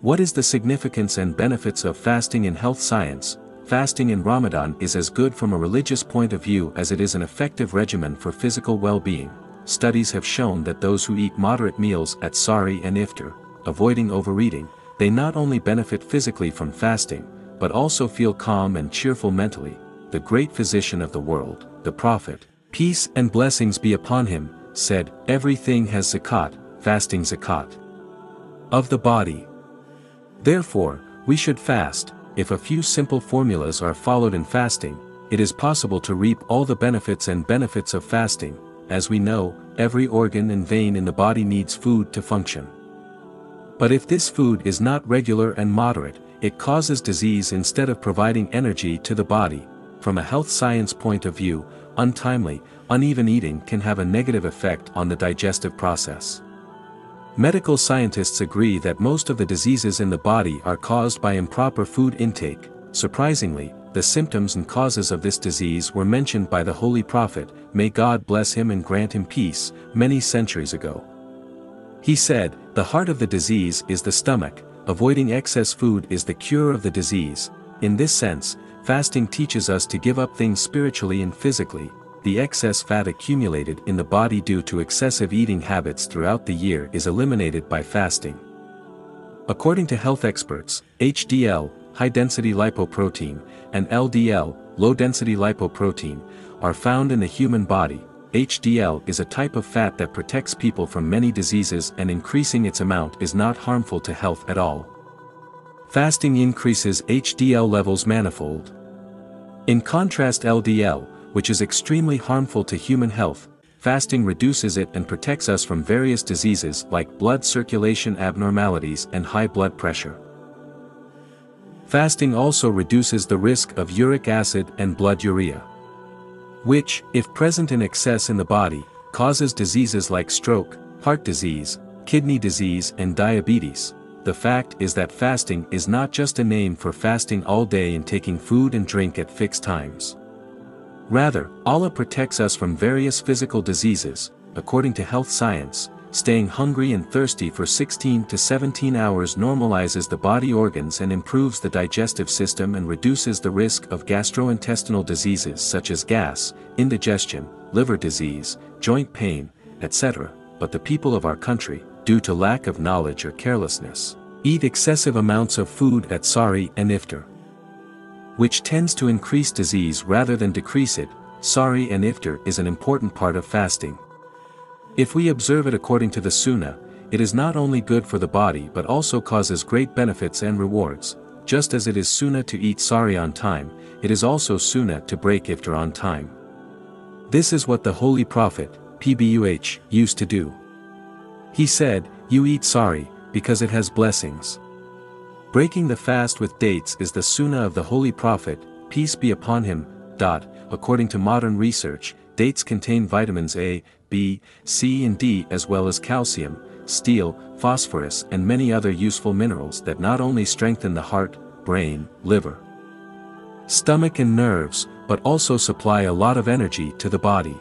What is the significance and benefits of fasting in health science? Fasting in Ramadan is as good from a religious point of view as it is an effective regimen for physical well-being. Studies have shown that those who eat moderate meals at Sahri and Iftar, avoiding overeating, they not only benefit physically from fasting, but also feel calm and cheerful mentally. The great physician of the world, the Prophet, peace and blessings be upon him, said, Everything has zakat, fasting zakat. Of the body. Therefore, we should fast, if a few simple formulas are followed in fasting, it is possible to reap all the benefits and benefits of fasting, as we know, every organ and vein in the body needs food to function. But if this food is not regular and moderate, it causes disease instead of providing energy to the body. From a health science point of view, untimely, uneven eating can have a negative effect on the digestive process. Medical scientists agree that most of the diseases in the body are caused by improper food intake. Surprisingly, the symptoms and causes of this disease were mentioned by the Holy Prophet, may God bless him and grant him peace, many centuries ago. He said, the heart of the disease is the stomach, avoiding excess food is the cure of the disease. In this sense, fasting teaches us to give up things spiritually and physically, the excess fat accumulated in the body due to excessive eating habits throughout the year is eliminated by fasting. According to health experts, HDL, high-density lipoprotein, and LDL, low-density lipoprotein, are found in the human body. HDL is a type of fat that protects people from many diseases and increasing its amount is not harmful to health at all. Fasting increases HDL levels manifold. In contrast LDL, which is extremely harmful to human health, fasting reduces it and protects us from various diseases like blood circulation abnormalities and high blood pressure. Fasting also reduces the risk of uric acid and blood urea. Which, if present in excess in the body, causes diseases like stroke, heart disease, kidney disease and diabetes. The fact is that fasting is not just a name for fasting all day and taking food and drink at fixed times. Rather, Allah protects us from various physical diseases, according to health science, staying hungry and thirsty for 16 to 17 hours normalizes the body organs and improves the digestive system and reduces the risk of gastrointestinal diseases such as gas, indigestion, liver disease, joint pain, etc. But the people of our country, due to lack of knowledge or carelessness, eat excessive amounts of food at Sahri and Iftar which tends to increase disease rather than decrease it, Sahri and iftar is an important part of fasting. If we observe it according to the Sunnah, it is not only good for the body but also causes great benefits and rewards, just as it is Sunnah to eat Sahri on time, it is also Sunnah to break iftar on time. This is what the Holy Prophet, PBUH, used to do. He said, you eat Sahri, because it has blessings. Breaking the fast with dates is the sunnah of the Holy Prophet, peace be upon him. Dot, according to modern research, dates contain vitamins A, B, C and D as well as calcium, steel, phosphorus and many other useful minerals that not only strengthen the heart, brain, liver, stomach and nerves, but also supply a lot of energy to the body.